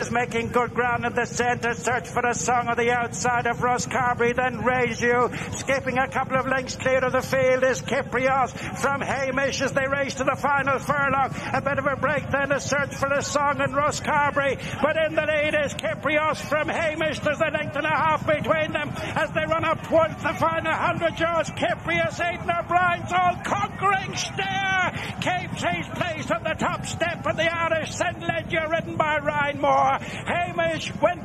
is making good ground in the centre. Search for a song on the outside of Ross Carberry. Then raise you. Skipping a couple of lengths clear of the field is Kyprios from Hamish as they race to the final furlong. A bit of a break then. A search for a song and Ross Carberry. But in the lead is Kyprios from Hamish. There's a length and a half between them as they run up towards the final hundred yards. Kyprios, Aidan O'Brien's all conquering stare. Cape Chase placed on the top step the Irish St. Leger written by Ryan Moore. Hamish went